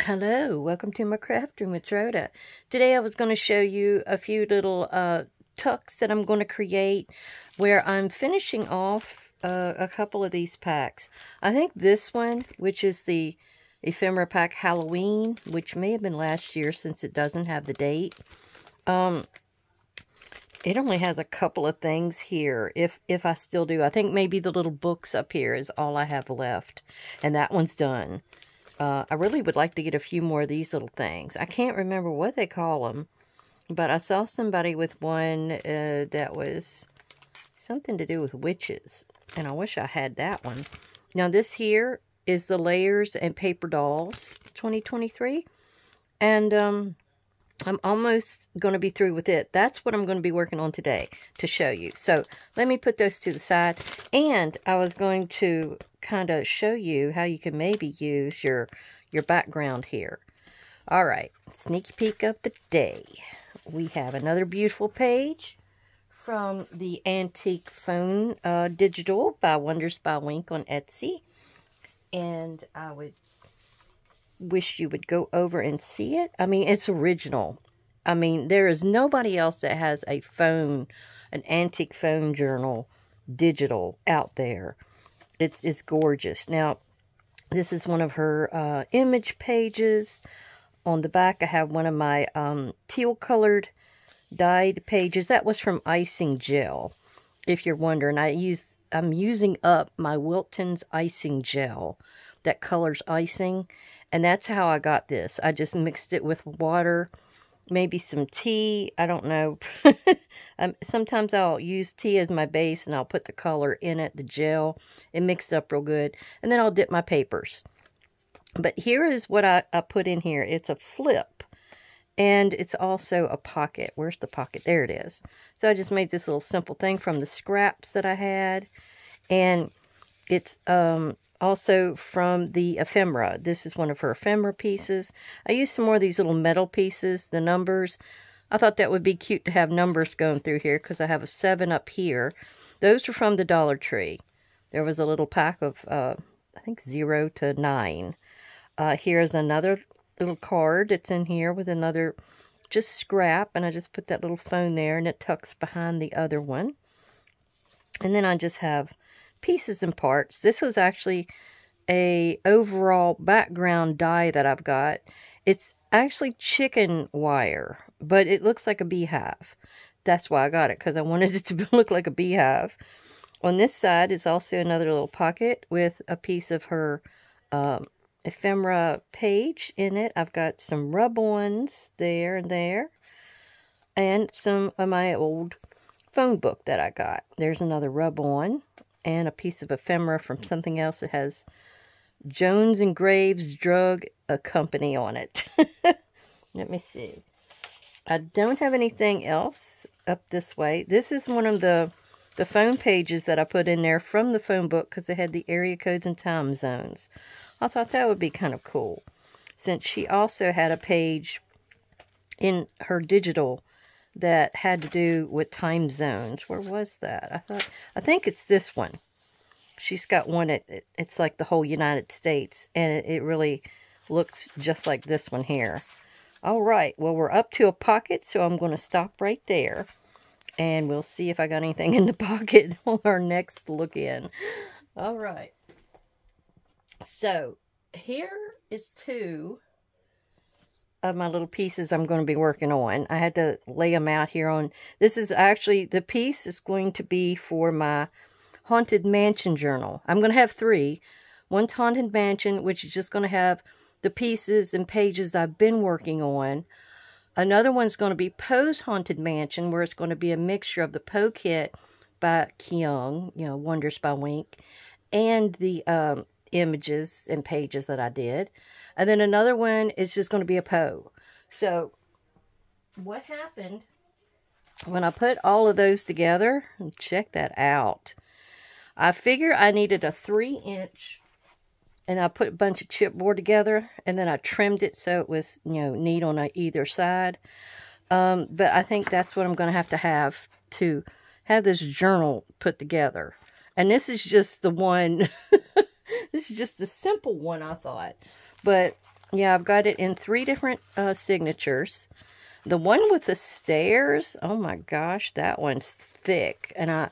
Hello, welcome to my craft room with Rhoda. Today I was going to show you a few little uh, tucks that I'm going to create where I'm finishing off uh, a couple of these packs. I think this one, which is the ephemera pack Halloween, which may have been last year since it doesn't have the date. Um, it only has a couple of things here, if if I still do. I think maybe the little books up here is all I have left, and that one's done. Uh, I really would like to get a few more of these little things. I can't remember what they call them, but I saw somebody with one uh, that was something to do with witches, and I wish I had that one. Now, this here is the Layers and Paper Dolls 2023, and um, I'm almost going to be through with it. That's what I'm going to be working on today to show you. So let me put those to the side. And I was going to kind of show you how you can maybe use your, your background here. All right, sneak peek of the day. We have another beautiful page from the Antique Phone uh, Digital by Wonders by Wink on Etsy. And I would wish you would go over and see it. I mean, it's original. I mean, there is nobody else that has a phone, an antique phone journal, digital out there. It's, it's gorgeous. Now, this is one of her uh, image pages. On the back, I have one of my um, teal-colored dyed pages. That was from Icing Gel, if you're wondering. I use, I'm using up my Wilton's Icing Gel that colors icing. And that's how I got this. I just mixed it with water, maybe some tea. I don't know. um, sometimes I'll use tea as my base and I'll put the color in it, the gel, it up real good. And then I'll dip my papers. But here is what I, I put in here. It's a flip. And it's also a pocket. Where's the pocket? There it is. So I just made this little simple thing from the scraps that I had. And it's um, also from the ephemera. This is one of her ephemera pieces. I used some more of these little metal pieces, the numbers. I thought that would be cute to have numbers going through here because I have a 7 up here. Those are from the Dollar Tree. There was a little pack of, uh, I think, 0 to 9. Uh, here's another little card that's in here with another just scrap. And I just put that little phone there and it tucks behind the other one. And then I just have pieces and parts. This was actually a overall background die that I've got. It's actually chicken wire, but it looks like a beehive. That's why I got it, because I wanted it to look like a beehive. On this side is also another little pocket with a piece of her um, ephemera page in it. I've got some rub-ons there and there. And some of my old phone book that I got. There's another rub-on and a piece of ephemera from something else that has Jones and Graves Drug a Company on it. Let me see. I don't have anything else up this way. This is one of the the phone pages that I put in there from the phone book because they had the area codes and time zones. I thought that would be kind of cool. Since she also had a page in her digital that had to do with time zones. Where was that? I thought, I think it's this one. She's got one, it, it's like the whole United States, and it, it really looks just like this one here. All right, well, we're up to a pocket, so I'm going to stop right there. And we'll see if I got anything in the pocket on our next look in. All right. So, here is two of my little pieces I'm going to be working on. I had to lay them out here on, this is actually, the piece is going to be for my Haunted Mansion journal. I'm going to have three. One's Haunted Mansion, which is just going to have the pieces and pages I've been working on. Another one's going to be Poe's Haunted Mansion, where it's going to be a mixture of the Poe kit by Kyung, you know, Wonders by Wink, and the um, images and pages that I did. And then another one is just going to be a Poe. So what happened when I put all of those together, check that out. I figure I needed a three inch and I put a bunch of chipboard together and then I trimmed it so it was, you know, neat on either side. Um, but I think that's what I'm going to have to have to have this journal put together. And this is just the one, this is just the simple one I thought. But Yeah, I've got it in three different uh, signatures. The one with the stairs, oh my gosh, that one's thick. And I,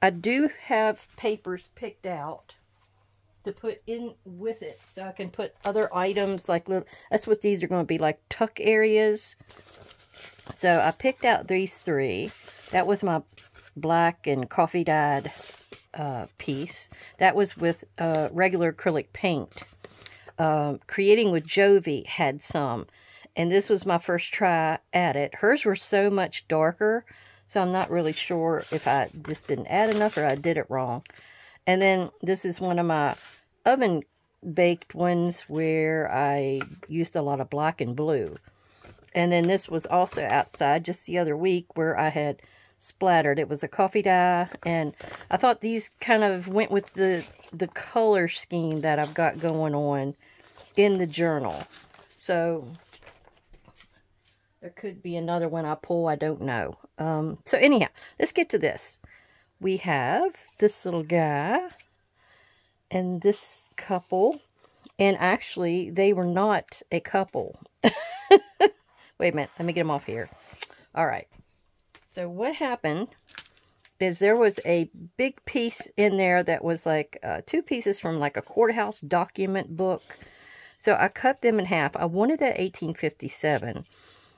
I do have papers picked out to put in with it so I can put other items like little, that's what these are going to be like tuck areas. So I picked out these three. That was my black and coffee dyed uh, piece. That was with uh, regular acrylic paint. Um, Creating with Jovi had some. And this was my first try at it. Hers were so much darker. So I'm not really sure if I just didn't add enough or I did it wrong. And then this is one of my oven baked ones where I used a lot of black and blue. And then this was also outside just the other week where I had splattered. It was a coffee dye, and I thought these kind of went with the, the color scheme that I've got going on in the journal. So, there could be another one I pull, I don't know. Um, so anyhow, let's get to this. We have this little guy and this couple, and actually, they were not a couple. Wait a minute, let me get them off here. All right. So what happened is there was a big piece in there that was like uh, two pieces from like a courthouse document book. So I cut them in half. I wanted at 1857.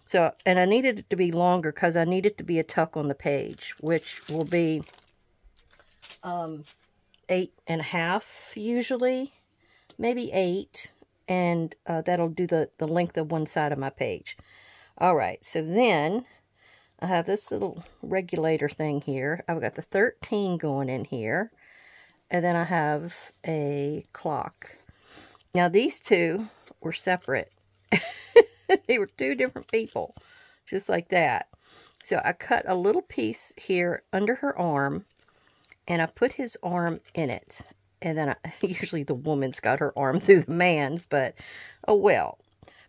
So, and I needed it to be longer because I needed to be a tuck on the page, which will be um, eight and a half usually, maybe eight. And uh, that'll do the, the length of one side of my page. All right, so then I have this little regulator thing here. I've got the 13 going in here. And then I have a clock. Now these two were separate. they were two different people. Just like that. So I cut a little piece here under her arm. And I put his arm in it. And then I, usually the woman's got her arm through the man's. But oh well.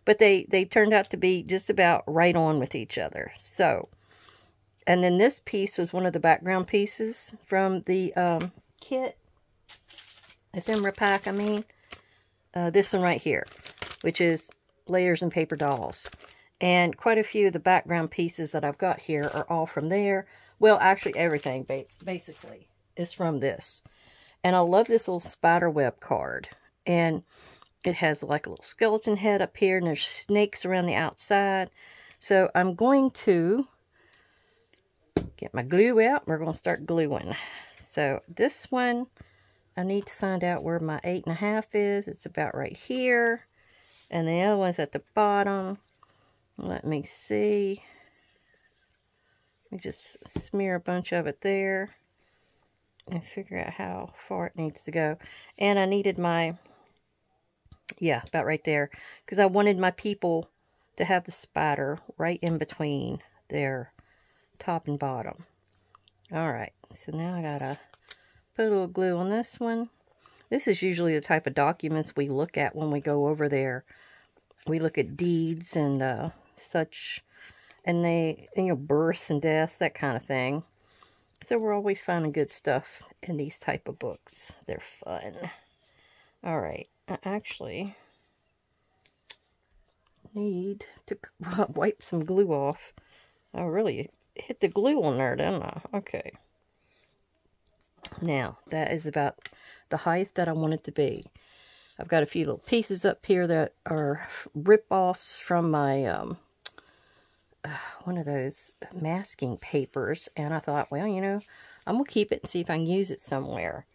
But they, they turned out to be just about right on with each other. So and then this piece was one of the background pieces from the um, kit, ephemera pack, I mean. Uh, this one right here, which is layers and paper dolls. And quite a few of the background pieces that I've got here are all from there. Well, actually everything, ba basically, is from this. And I love this little spider web card. And it has like a little skeleton head up here, and there's snakes around the outside. So I'm going to get my glue out. We're going to start gluing. So this one, I need to find out where my eight and a half is. It's about right here. And the other one's at the bottom. Let me see. Let me just smear a bunch of it there. And figure out how far it needs to go. And I needed my, yeah, about right there. Because I wanted my people to have the spider right in between their top and bottom. Alright, so now I gotta put a little glue on this one. This is usually the type of documents we look at when we go over there. We look at deeds and uh, such, and they, you know, births and deaths, that kind of thing. So we're always finding good stuff in these type of books. They're fun. Alright, I actually need to wipe some glue off. I really hit the glue on there, didn't I? Okay. Now, that is about the height that I want it to be. I've got a few little pieces up here that are rip-offs from my, um, uh, one of those masking papers. And I thought, well, you know, I'm going to keep it and see if I can use it somewhere.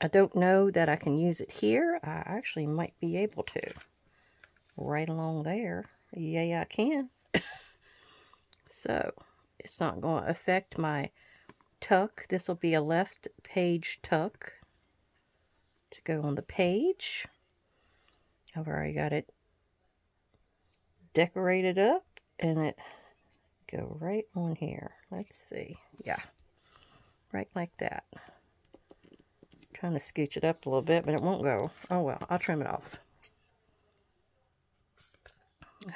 I don't know that I can use it here. I actually might be able to. Right along there. Yeah, I can. so, it's not going to affect my tuck. This will be a left page tuck to go on the page. I've already got it decorated up and it go right on here. Let's see. Yeah, right like that. trying to scooch it up a little bit, but it won't go. Oh well, I'll trim it off.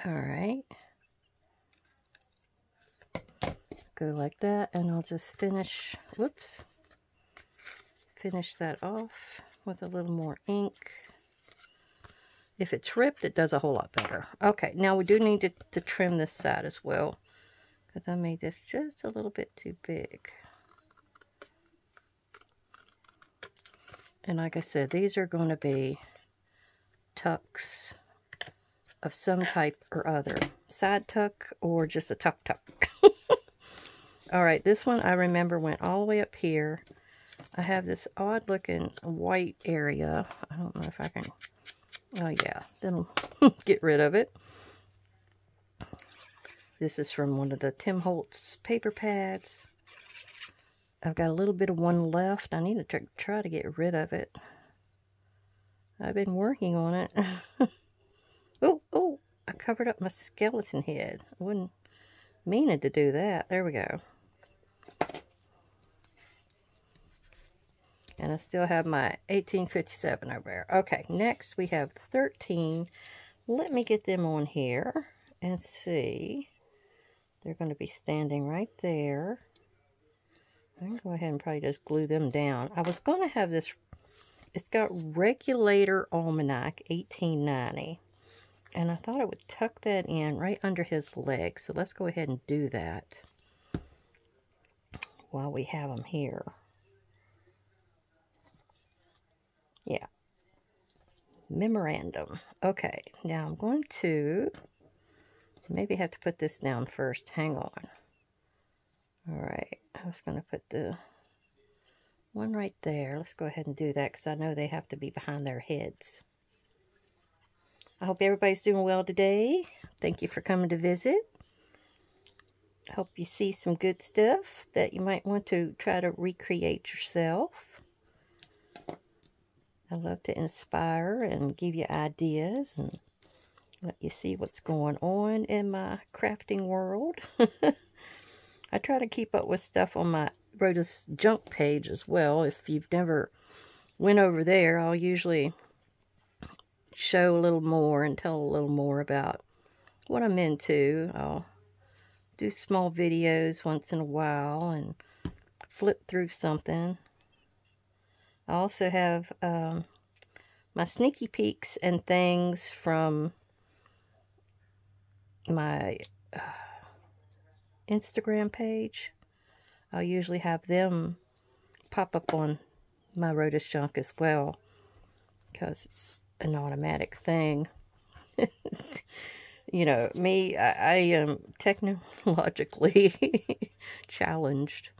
All right go like that and I'll just finish, whoops, finish that off with a little more ink. If it's ripped, it does a whole lot better. Okay, now we do need to, to trim this side as well. Because I made this just a little bit too big. And like I said, these are going to be tucks of some type or other. Side tuck or just a tuck tuck. all right, this one I remember went all the way up here. I have this odd looking white area. I don't know if I can... Oh yeah, then I'll get rid of it. This is from one of the Tim Holtz paper pads. I've got a little bit of one left. I need to try to get rid of it. I've been working on it. oh, oh, I covered up my skeleton head. I wasn't meaning to do that. There we go. And I still have my 1857 over there. Okay, next we have 13. Let me get them on here and see. They're going to be standing right there. I can go ahead and probably just glue them down. I was going to have this, it's got Regulator Almanac 1890. And I thought I would tuck that in right under his leg. So let's go ahead and do that while we have them here. Yeah. Memorandum. Okay, now I'm going to maybe have to put this down first. Hang on. All right, I was going to put the one right there. Let's go ahead and do that because I know they have to be behind their heads. I hope everybody's doing well today. Thank you for coming to visit. Hope you see some good stuff that you might want to try to recreate yourself. I love to inspire and give you ideas and let you see what's going on in my crafting world. I try to keep up with stuff on my Rhoda's junk page as well. If you've never went over there, I'll usually show a little more and tell a little more about what I'm into. I'll do small videos once in a while and flip through something. I also have um, my sneaky peeks and things from my uh, Instagram page. I'll usually have them pop up on my Rhoda's Junk as well because it's an automatic thing. you know, me, I, I am technologically challenged.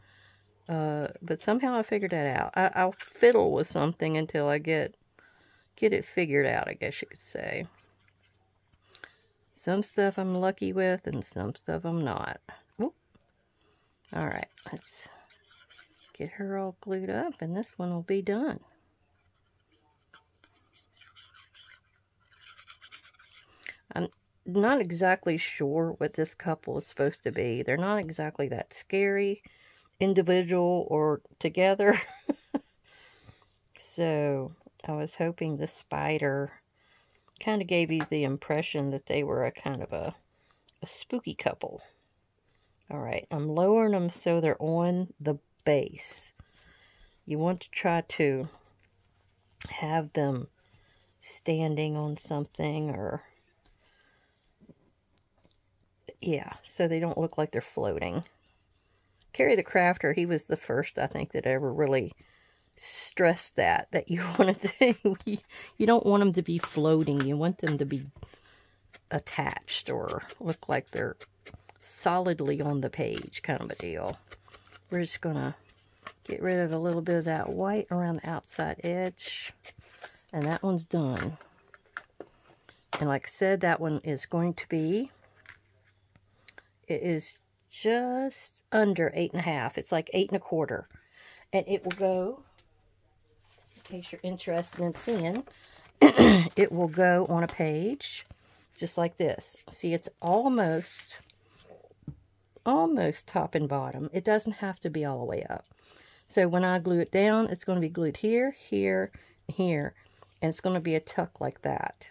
Uh, but somehow I figured that out. I, I'll fiddle with something until I get get it figured out, I guess you could say. Some stuff I'm lucky with and some stuff I'm not. Alright, let's get her all glued up and this one will be done. I'm not exactly sure what this couple is supposed to be. They're not exactly that scary, individual or together. so I was hoping the spider kind of gave you the impression that they were a kind of a, a spooky couple. All right, I'm lowering them so they're on the base. You want to try to have them standing on something or yeah, so they don't look like they're floating. Kerry the Crafter, he was the first, I think, that ever really stressed that, that you wanted to, you don't want them to be floating. You want them to be attached or look like they're solidly on the page kind of a deal. We're just going to get rid of a little bit of that white around the outside edge. And that one's done. And like I said, that one is going to be it is just under eight and a half. It's like eight and a quarter. And it will go, in case you're interested in seeing, it will go on a page just like this. See, it's almost, almost top and bottom. It doesn't have to be all the way up. So when I glue it down, it's going to be glued here, here, here. And it's going to be a tuck like that.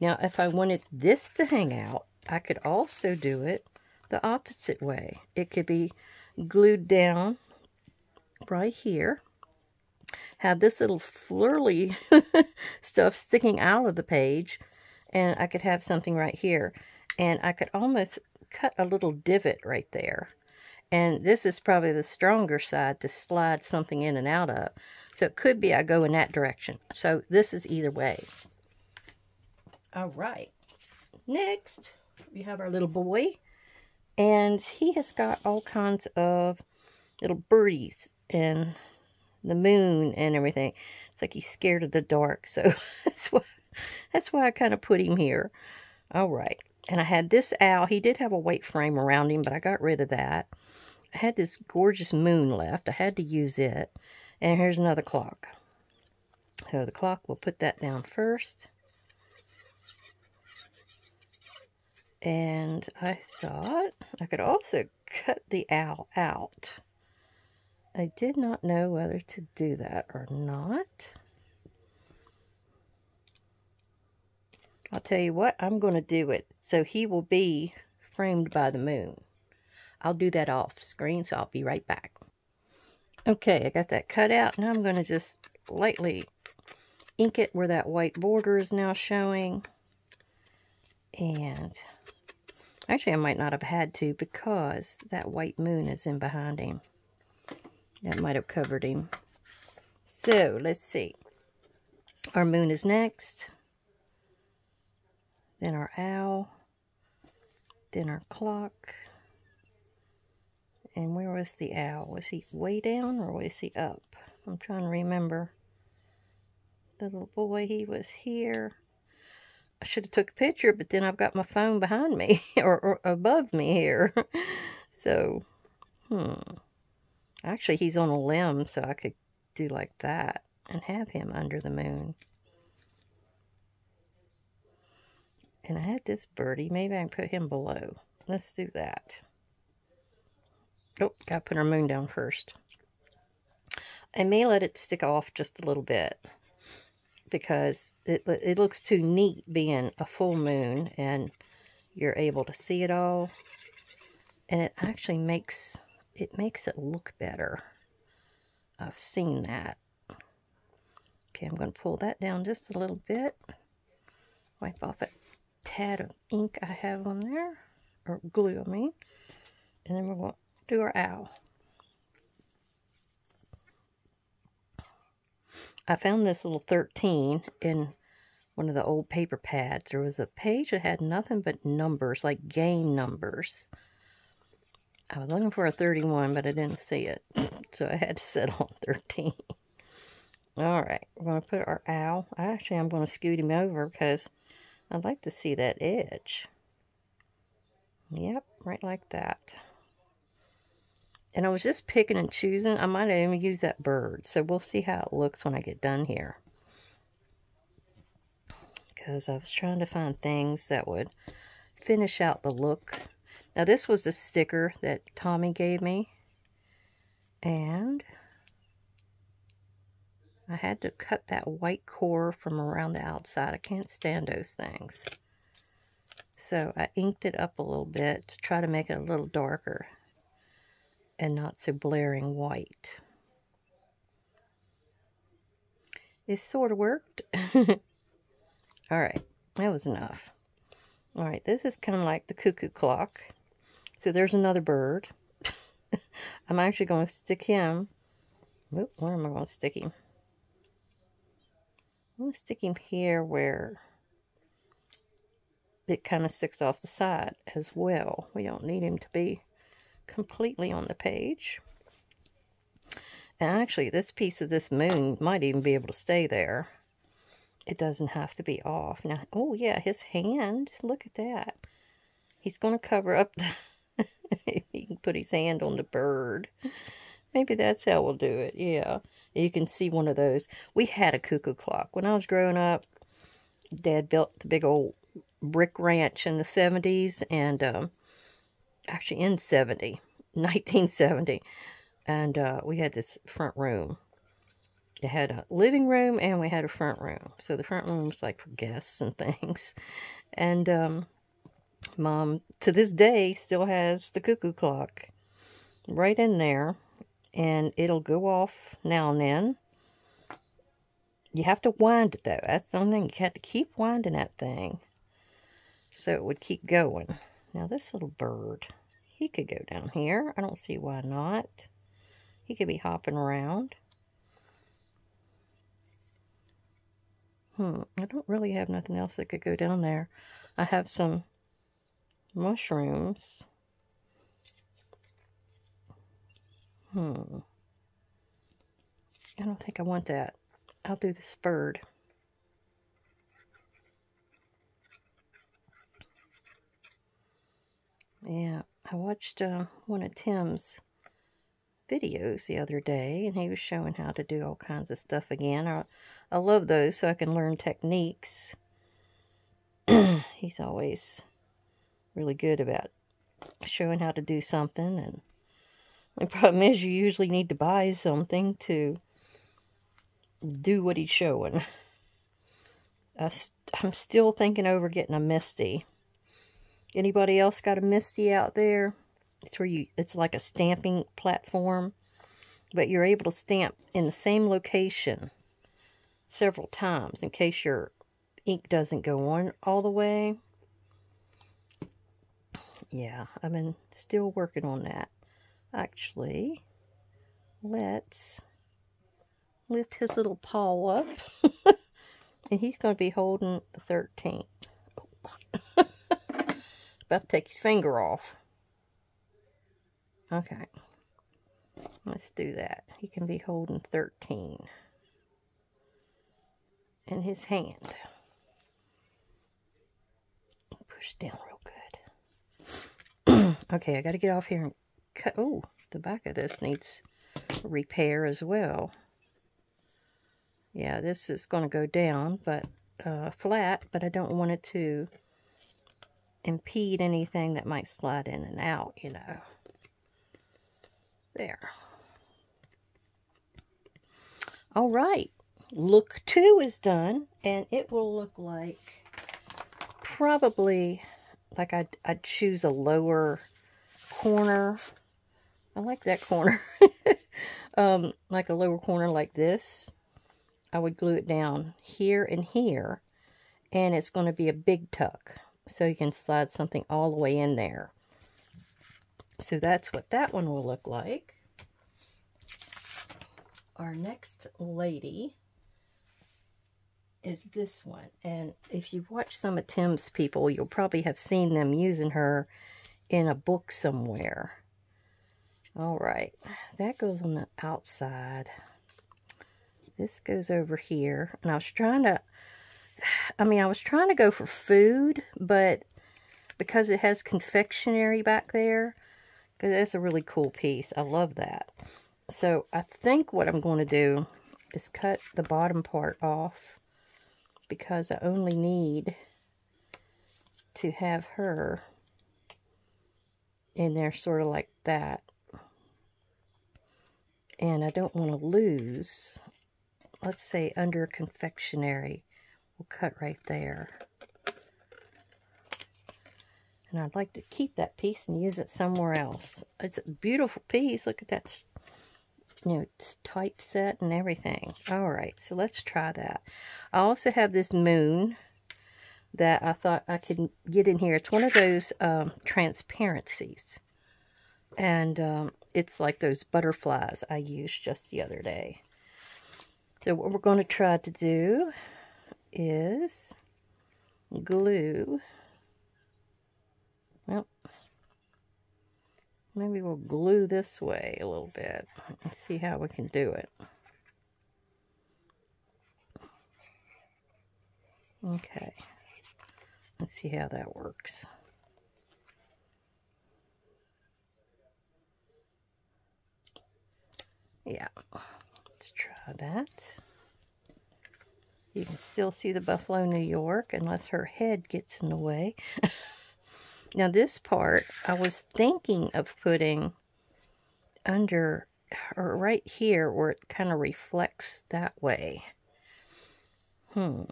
Now, if I wanted this to hang out, I could also do it the opposite way. It could be glued down right here. have this little flurly stuff sticking out of the page. And I could have something right here. And I could almost cut a little divot right there. And this is probably the stronger side to slide something in and out of. So it could be I go in that direction. So this is either way. All right. Next, we have our little boy. And he has got all kinds of little birdies and the moon and everything. It's like he's scared of the dark. So that's why, that's why I kind of put him here. All right. And I had this owl. He did have a white frame around him, but I got rid of that. I had this gorgeous moon left. I had to use it. And here's another clock. So the clock, we'll put that down first. And I thought I could also cut the owl out. I did not know whether to do that or not. I'll tell you what, I'm going to do it so he will be framed by the moon. I'll do that off screen, so I'll be right back. Okay, I got that cut out. Now I'm going to just lightly ink it where that white border is now showing. And actually, I might not have had to because that white moon is in behind him. That might have covered him. So, let's see. Our moon is next. Then our owl. Then our clock. And where was the owl? Was he way down or was he up? I'm trying to remember. The little boy, he was here. I should have took a picture, but then I've got my phone behind me or, or above me here. so, hmm. Actually, he's on a limb, so I could do like that and have him under the moon. And I had this birdie. Maybe I can put him below. Let's do that. Oh, gotta put our moon down first. I may let it stick off just a little bit because it, it looks too neat being a full moon and you're able to see it all. And it actually makes it makes it look better. I've seen that. Okay, I'm going to pull that down just a little bit. Wipe off a tad of ink I have on there, or glue, I mean. And then we're going to do our owl. I found this little 13 in one of the old paper pads. There was a page that had nothing but numbers, like game numbers. I was looking for a 31, but I didn't see it. So I had to settle on 13. All right, we're going to put our owl. Actually, I'm going to scoot him over because I'd like to see that edge. Yep, right like that. And I was just picking and choosing. I might even use that bird. So we'll see how it looks when I get done here. Because I was trying to find things that would finish out the look. Now this was a sticker that Tommy gave me. And I had to cut that white core from around the outside. I can't stand those things. So I inked it up a little bit to try to make it a little darker and not so blaring white. It sort of worked. All right, that was enough. All right, this is kind of like the cuckoo clock. So there's another bird. I'm actually going to stick him. Oop, where am I going to stick him? I'm going to stick him here where it kind of sticks off the side as well. We don't need him to be completely on the page. And actually, this piece of this moon might even be able to stay there. It doesn't have to be off. Now, oh yeah, his hand, look at that. He's going to cover up the... he can put his hand on the bird. Maybe that's how we'll do it, yeah. You can see one of those. We had a cuckoo clock. When I was growing up, Dad built the big old brick ranch in the 70s, and um, actually in 70, 1970. And uh, we had this front room. It had a living room and we had a front room. So the front room was like for guests and things. And um, mom, to this day, still has the cuckoo clock right in there. And it'll go off now and then. You have to wind it, though. That's the only thing. You have to keep winding that thing so it would keep going. Now, this little bird, he could go down here. I don't see why not. He could be hopping around. Hmm, I don't really have nothing else that could go down there. I have some mushrooms. Hmm. I don't think I want that. I'll do this bird. Yeah, I watched uh, one of Tim's videos the other day, and he was showing how to do all kinds of stuff again. I, I love those so I can learn techniques. He's always really good about showing how to do something, and the problem is you usually need to buy something to do what he's showing. I, I'm still thinking over getting a MISTI. Anybody else got a MISTI out there? It's where you, it's like a stamping platform, but you're able to stamp in the same location several times in case your ink doesn't go on all the way. Yeah, I've been still working on that. Actually, let's lift his little paw up. and he's going to be holding the 13th. Oh, About to take his finger off. Okay. Let's do that. He can be holding 13 in his hand. Push down real good. okay, I got to get off here and cut. Oh, the back of this needs repair as well. Yeah, this is going to go down, but uh, flat, but I don't want it to impede anything that might slide in and out, you know. There. All right. Look two is done, and it will look like probably like I'd, I'd choose a lower corner. I like that corner. um, like a lower corner like this. I would glue it down here and here, and it's going to be a big tuck. So you can slide something all the way in there. So that's what that one will look like. Our next lady is this one. And if you watch some of Tim's people, you'll probably have seen them using her in a book somewhere. All right, that goes on the outside. This goes over here. And I was trying to, I mean, I was trying to go for food, but because it has confectionery back there, because that's a really cool piece. I love that. So I think what I'm going to do is cut the bottom part off because I only need to have her in there sort of like that. And I don't want to lose let's say under confectionery, we'll cut right there. And I'd like to keep that piece and use it somewhere else. It's a beautiful piece. Look at that, you know, it's typeset and everything. All right, so let's try that. I also have this moon that I thought I could get in here. It's one of those um, transparencies. And um, it's like those butterflies I used just the other day. So what we're going to try to do is glue, well, maybe we'll glue this way a little bit and see how we can do it. Okay, let's see how that works. Yeah let's try that. You can still see the Buffalo, New York, unless her head gets in the way. now, this part, I was thinking of putting under, or right here, where it kind of reflects that way. Hmm.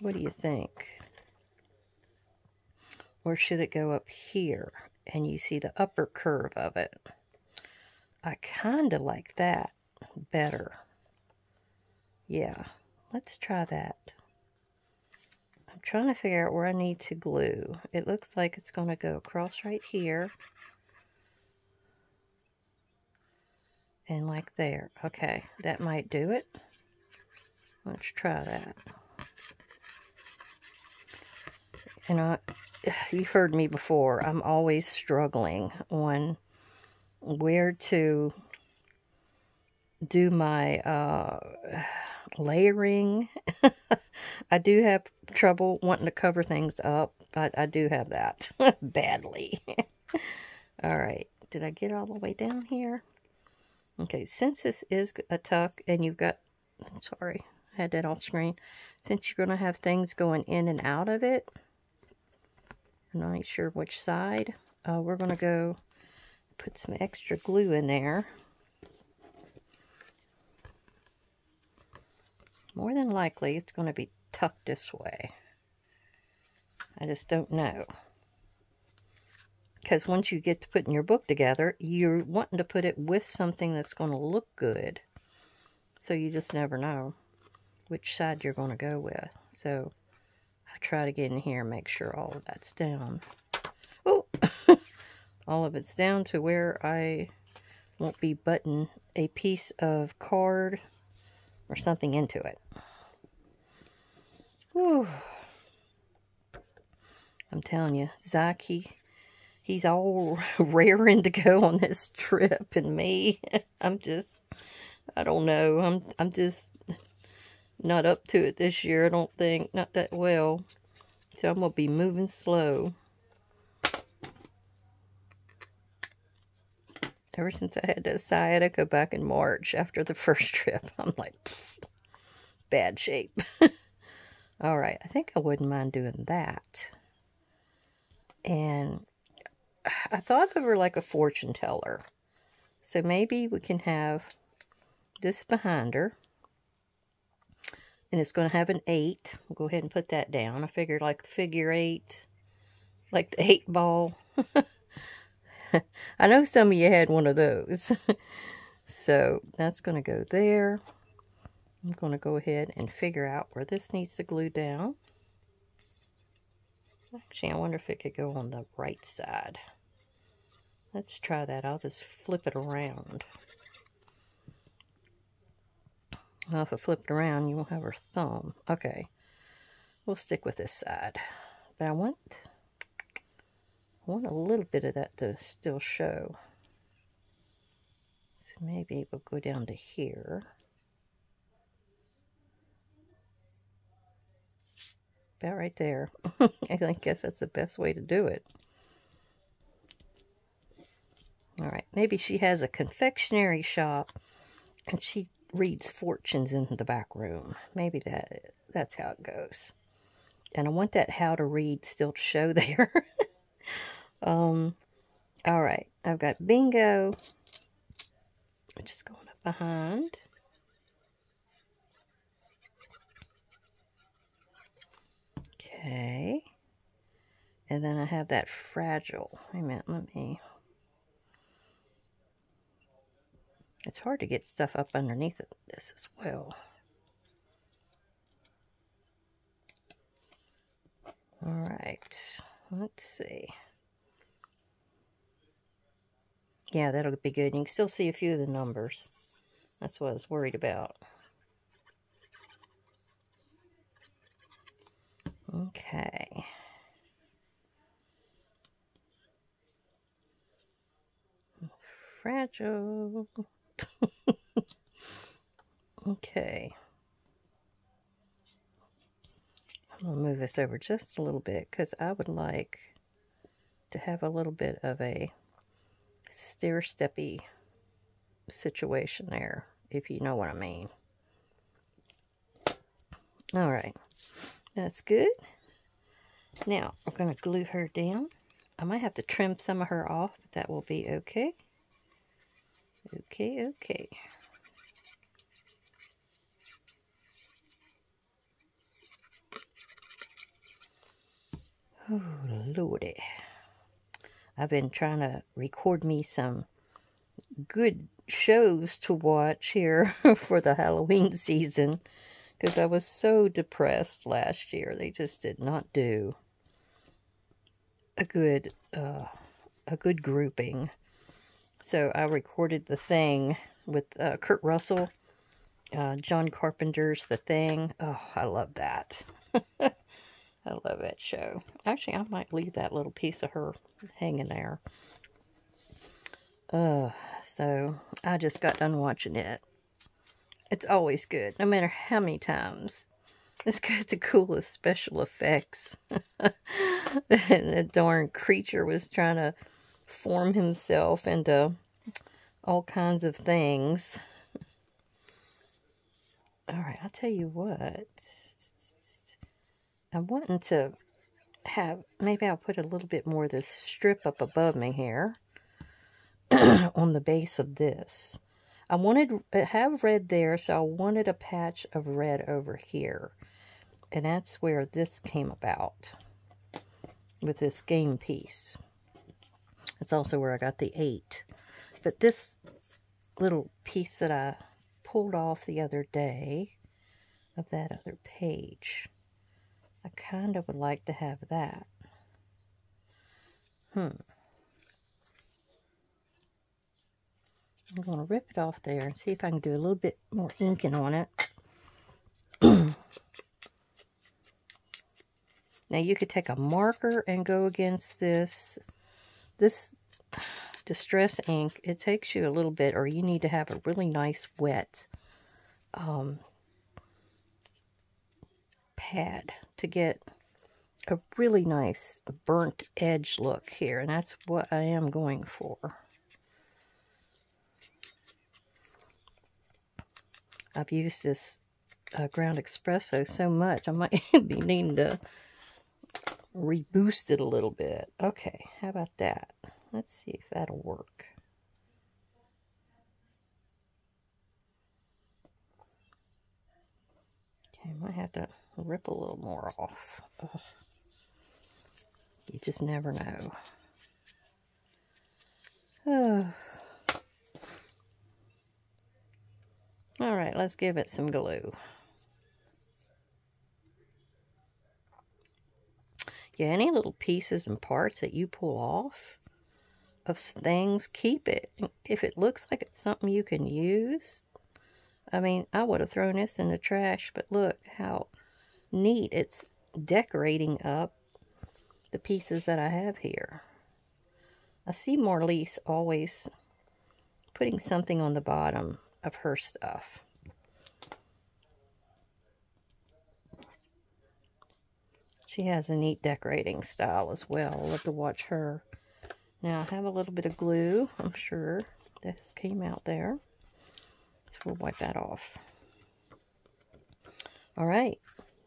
What do you think? Or should it go up here, and you see the upper curve of it? I kind of like that better. Yeah, let's try that. I'm trying to figure out where I need to glue. It looks like it's going to go across right here. And like there. Okay, that might do it. Let's try that. And I, you've heard me before. I'm always struggling on where to do my uh, layering. I do have trouble wanting to cover things up, but I do have that badly. all right, did I get all the way down here? Okay, since this is a tuck and you've got, sorry, I had that off screen. Since you're going to have things going in and out of it, I'm not sure which side, uh, we're going to go put some extra glue in there. More than likely, it's going to be tucked this way. I just don't know. Because once you get to putting your book together, you're wanting to put it with something that's going to look good. So you just never know which side you're going to go with. So I try to get in here and make sure all of that's down. Oh, all of it's down to where I won't be button a piece of card or something into it. Whew. I'm telling you, Zach, he, he's all raring to go on this trip, and me, I'm just, I don't know, I'm, I'm just not up to it this year, I don't think, not that well, so I'm going to be moving slow. Ever since I had that sciatica back in March after the first trip, I'm like, bad shape. All right, I think I wouldn't mind doing that. And I thought of her like a fortune teller. So maybe we can have this behind her. And it's going to have an 8. We'll go ahead and put that down. I figured like figure 8, like the 8 ball. I know some of you had one of those. so that's going to go there. I'm going to go ahead and figure out where this needs to glue down. Actually, I wonder if it could go on the right side. Let's try that. I'll just flip it around. Well, if it around, you won't have her thumb. Okay. We'll stick with this side. But I want I want a little bit of that to still show. So maybe we'll go down to here. About right there. I guess that's the best way to do it. Alright, maybe she has a confectionery shop and she reads fortunes in the back room. Maybe that that's how it goes. And I want that how to read still to show there. Um, all right, I've got bingo. I'm just going up behind. Okay. And then I have that fragile. Wait a minute, let me... It's hard to get stuff up underneath this as well. All right, let's see. Yeah, that'll be good. You can still see a few of the numbers. That's what I was worried about. Okay. Fragile. okay. To move this over just a little bit because I would like to have a little bit of a stair-steppy situation there, if you know what I mean. All right, that's good. Now, I'm going to glue her down. I might have to trim some of her off, but that will be okay. Okay, okay. Oh, lordy. I've been trying to record me some good shows to watch here for the Halloween season because I was so depressed last year. They just did not do a good uh, a good grouping. So I recorded the thing with uh, Kurt Russell, uh, John Carpenter's The Thing. Oh, I love that. I love that show. Actually, I might leave that little piece of her hanging there. Uh, so I just got done watching it. It's always good, no matter how many times. It's got the coolest special effects. and the darn creature was trying to form himself into all kinds of things. Alright, I'll tell you what. I'm wanting to have, maybe I'll put a little bit more of this strip up above me here on the base of this. I wanted, I have red there, so I wanted a patch of red over here. And that's where this came about with this game piece. That's also where I got the 8. But this little piece that I pulled off the other day of that other page, I kind of would like to have that. Hmm. I'm going to rip it off there and see if I can do a little bit more inking on it. now you could take a marker and go against this. This distress ink, it takes you a little bit, or you need to have a really nice wet um, pad to get a really nice burnt edge look here. And that's what I am going for. I've used this uh, ground espresso so much, I might be needing to reboost it a little bit. Okay, how about that? Let's see if that'll work. Okay, I might have to rip a little more off. Ugh. You just never know. All right, let's give it some glue. Yeah, any little pieces and parts that you pull off of things, keep it. If it looks like it's something you can use, I mean, I would have thrown this in the trash, but look how neat it's decorating up the pieces that I have here. I see Marlies always putting something on the bottom of her stuff. She has a neat decorating style as well. I'll love to watch her. Now, I have a little bit of glue, I'm sure, that came out there. So we'll wipe that off. All right,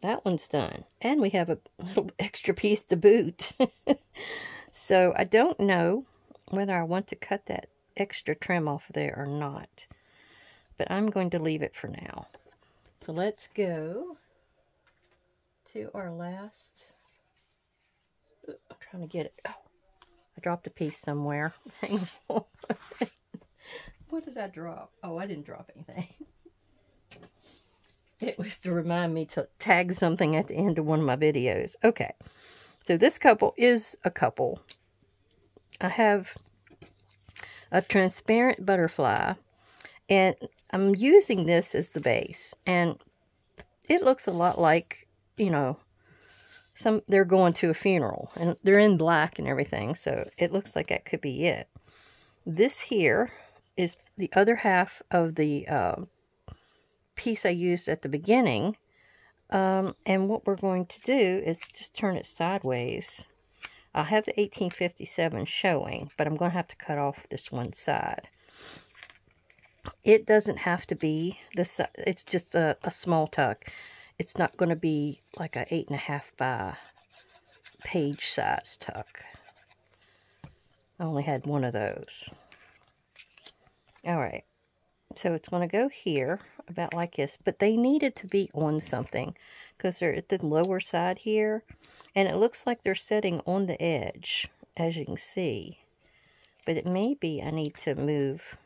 that one's done. And we have a little extra piece to boot. so I don't know whether I want to cut that extra trim off there or not. But I'm going to leave it for now. So let's go to our last... I'm trying to get it. Oh, I dropped a piece somewhere. Hang on. what did I drop? Oh, I didn't drop anything. It was to remind me to tag something at the end of one of my videos. Okay, so this couple is a couple. I have a transparent butterfly, and I'm using this as the base. And it looks a lot like, you know, some they're going to a funeral. And they're in black and everything, so it looks like that could be it. This here is the other half of the uh, piece I used at the beginning. Um, and what we're going to do is just turn it sideways. I'll have the 1857 showing, but I'm going to have to cut off this one side. It doesn't have to be this. It's just a, a small tuck. It's not going to be like a eight and a half by page size tuck. I only had one of those. All right. So it's going to go here about like this. But they needed to be on something because they're at the lower side here. And it looks like they're setting on the edge, as you can see. But it may be I need to move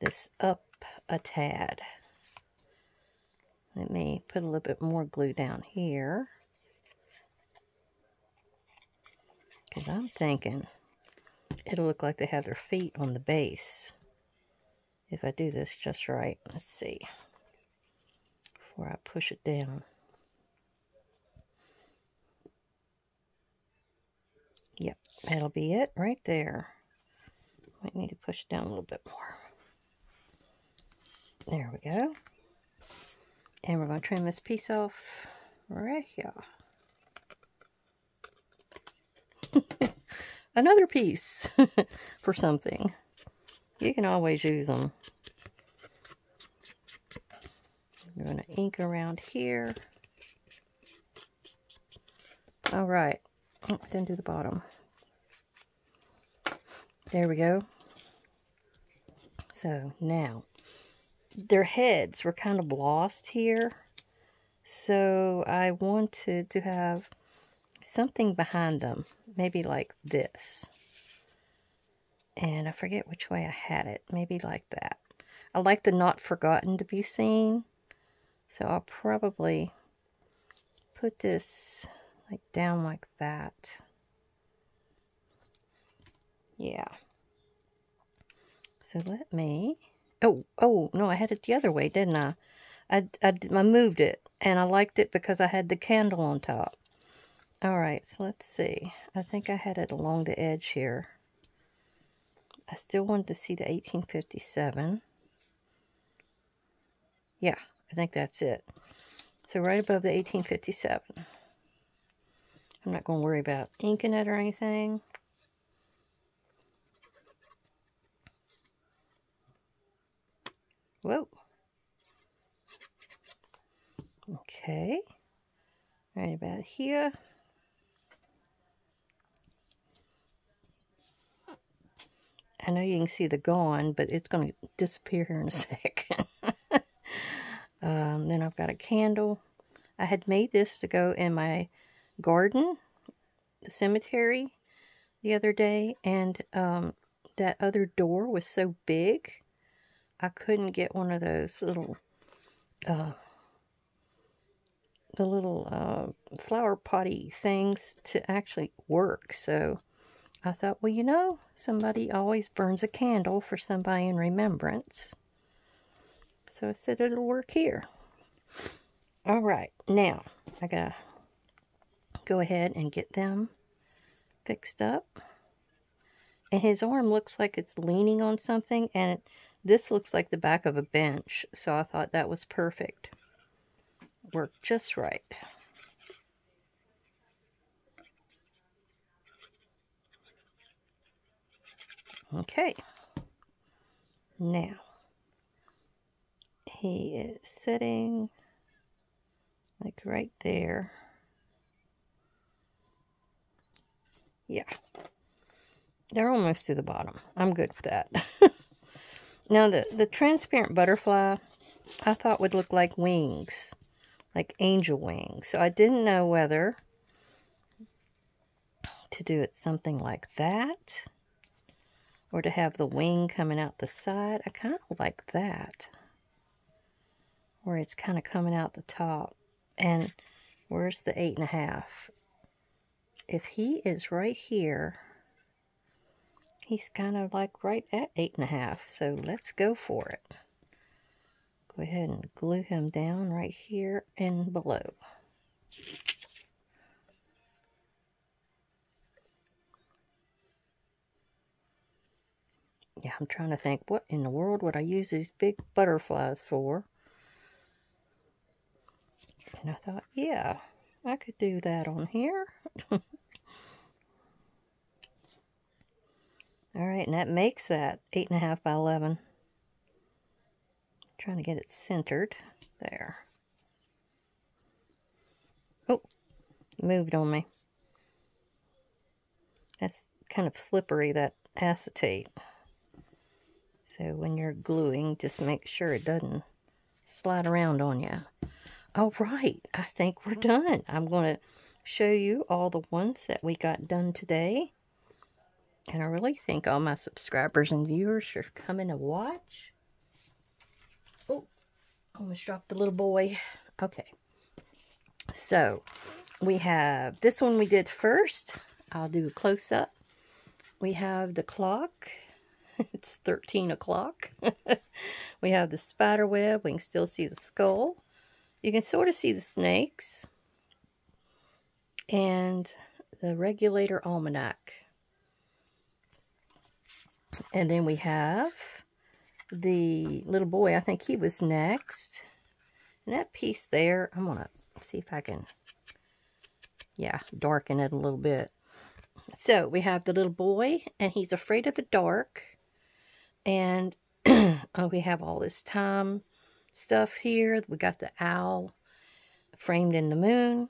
this up a tad. Let me put a little bit more glue down here. Because I'm thinking it'll look like they have their feet on the base. If I do this just right. Let's see. Before I push it down. Yep, that'll be it right there. Might need to push it down a little bit more. There we go. And we're going to trim this piece off right here. Another piece for something. You can always use them. I'm going to ink around here. All right. Oh, didn't do the bottom. There we go. So now, their heads were kind of lost here. So I wanted to have something behind them. Maybe like this. And I forget which way I had it. Maybe like that. I like the not forgotten to be seen. So I'll probably put this like down like that. Yeah. So let me, oh, oh, no, I had it the other way, didn't I? I, I, I moved it, and I liked it because I had the candle on top. All right, so let's see. I think I had it along the edge here. I still wanted to see the 1857. Yeah, I think that's it. So right above the 1857. I'm not going to worry about inking it or anything. Whoa. Okay. Right about here. I know you can see the gone, but it's going to disappear here in a second. um, then I've got a candle. I had made this to go in my garden, the cemetery, the other day, and um, that other door was so big, I couldn't get one of those little, uh, the little uh, flower potty things to actually work. So I thought, well, you know, somebody always burns a candle for somebody in remembrance. So I said it'll work here. All right, now I gotta go ahead and get them fixed up. And his arm looks like it's leaning on something, and this looks like the back of a bench, so I thought that was perfect. Worked just right. Okay. Now, he is sitting like right there. Yeah. They're almost to the bottom. I'm good with that. now, the, the transparent butterfly, I thought would look like wings. Like angel wings. So I didn't know whether to do it something like that. Or to have the wing coming out the side. I kind of like that. Where it's kind of coming out the top. And where's the eight and a half? if he is right here, he's kind of like right at eight and a half. So let's go for it. Go ahead and glue him down right here and below. Yeah, I'm trying to think, what in the world would I use these big butterflies for? And I thought, yeah, I could do that on here. All right, and that makes that eight and a half by 11. Trying to get it centered there. Oh, moved on me. That's kind of slippery, that acetate. So when you're gluing, just make sure it doesn't slide around on you. All right, I think we're done. I'm going to show you all the ones that we got done today. And I really think all my subscribers and viewers are coming to watch. Oh, almost dropped the little boy. Okay. So, we have this one we did first. I'll do a close-up. We have the clock. it's 13 o'clock. we have the spider web. We can still see the skull. You can sort of see the snakes. And the regulator almanac. And then we have the little boy. I think he was next. And that piece there, I'm going to see if I can, yeah, darken it a little bit. So we have the little boy, and he's afraid of the dark. And oh, we have all this time stuff here. We got the owl framed in the moon.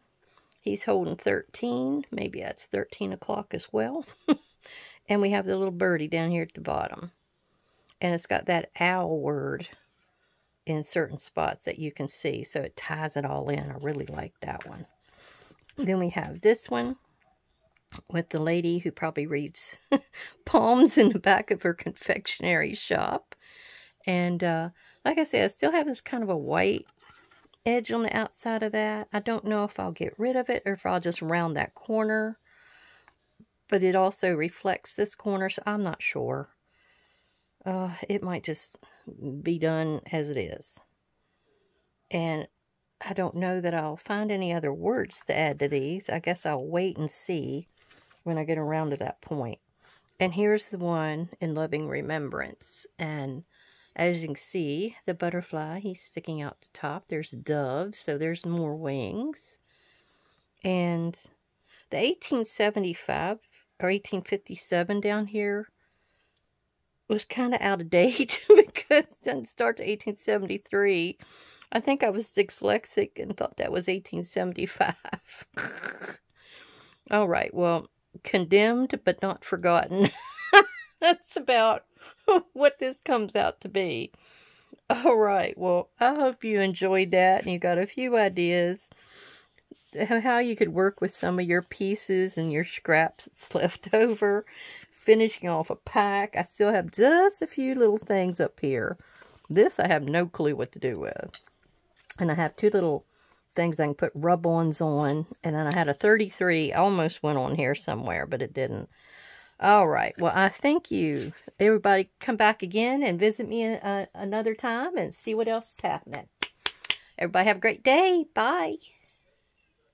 He's holding 13. Maybe that's 13 o'clock as well. and we have the little birdie down here at the bottom. And it's got that owl word in certain spots that you can see. So it ties it all in. I really like that one. Then we have this one with the lady who probably reads palms in the back of her confectionery shop. And uh, like I said, I still have this kind of a white edge on the outside of that. I don't know if I'll get rid of it or if I'll just round that corner. But it also reflects this corner, so I'm not sure. Uh, it might just be done as it is. And I don't know that I'll find any other words to add to these. I guess I'll wait and see when I get around to that point. And here's the one in loving remembrance. And as you can see, the butterfly, he's sticking out the top. There's doves, so there's more wings. And the 1875 or 1857 down here was kind of out of date because it didn't start to 1873. I think I was dyslexic and thought that was 1875. All right, well, condemned but not forgotten. That's about what this comes out to be. All right, well, I hope you enjoyed that and you got a few ideas how you could work with some of your pieces and your scraps that's left over. Finishing off a pack. I still have just a few little things up here. This I have no clue what to do with. And I have two little things I can put rub-ons on. And then I had a 33. Almost went on here somewhere, but it didn't. All right. Well, I thank you. Everybody come back again and visit me uh, another time and see what else is happening. Everybody have a great day. Bye.